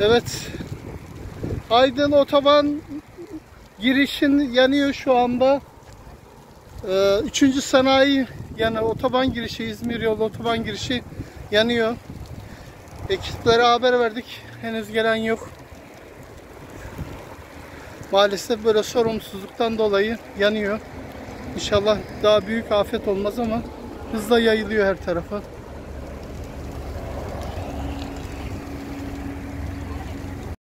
Evet. Aydın otoban girişin yanıyor şu anda. Ee, üçüncü sanayi yani otoban girişi İzmir yolu otoban girişi yanıyor. Ekiplere haber verdik. Henüz gelen yok. Maalesef böyle sorumsuzluktan dolayı yanıyor. İnşallah daha büyük afet olmaz ama hızla yayılıyor her tarafa.